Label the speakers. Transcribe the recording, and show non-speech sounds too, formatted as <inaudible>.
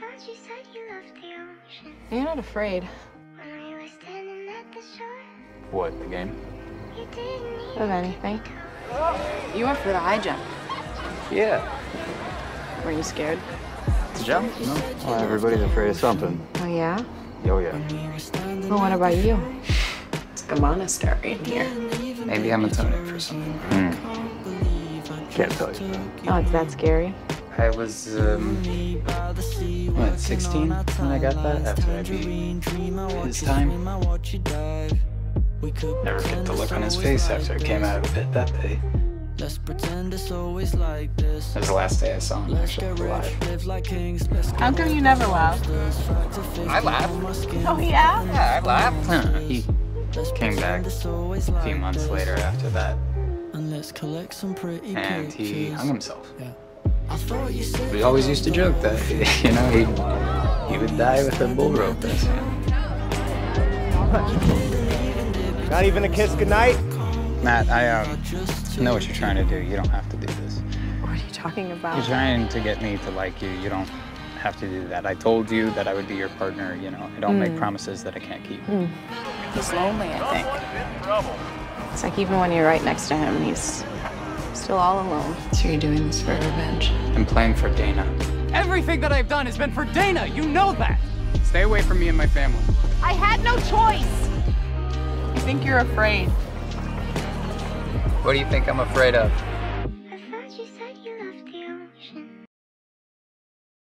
Speaker 1: thought you said you loved the ocean.
Speaker 2: You're not afraid.
Speaker 1: When we were standing at the shore,
Speaker 3: What, the game?
Speaker 1: you didn't
Speaker 2: Of anything.
Speaker 4: You went for the high jump.
Speaker 3: Yeah.
Speaker 2: Were you scared?
Speaker 3: To jump? No. Well, everybody's afraid of something.
Speaker 2: Oh, yeah?
Speaker 3: Oh, yeah.
Speaker 2: Well, what about you? It's like a monastery in here.
Speaker 5: Maybe I'm a totem for something. Hmm.
Speaker 3: Can't tell you.
Speaker 2: Oh, it's that scary?
Speaker 5: I was, um, what, 16 when I got that? After I beat his time. Never forget the look on his face after I came out of the pit that day.
Speaker 6: Let's pretend it's always like this.
Speaker 5: It was the last day I saw him actually alive.
Speaker 6: live like kings.
Speaker 2: How come you never laugh?
Speaker 5: I laughed.
Speaker 2: Oh, he yeah?
Speaker 5: Yeah, I laughed. Huh, he came back a few months
Speaker 6: this.
Speaker 5: later after that,
Speaker 6: And let's collect some pretty
Speaker 5: and he hung himself.
Speaker 6: I thought you said
Speaker 5: We always used to joke that, <laughs> you know, he, he would die with a bull rope. That's,
Speaker 7: Not even a kiss goodnight?
Speaker 5: Matt, I um, know what you're trying to do. You don't have to do this.
Speaker 2: What are you talking about?
Speaker 5: You're trying to get me to like you. You don't have to do that. I told you that I would be your partner. You know, I don't make promises that I can't keep.
Speaker 4: He's lonely, I think.
Speaker 2: It's like even when you're right next to him, he's Still all alone.
Speaker 4: So you're doing this for revenge?
Speaker 5: I'm playing for Dayna.
Speaker 8: Everything that I've done has been for Dayna. You know that. Stay away from me and my family.
Speaker 2: I had no choice. You think you're afraid.
Speaker 5: What do you think I'm afraid of?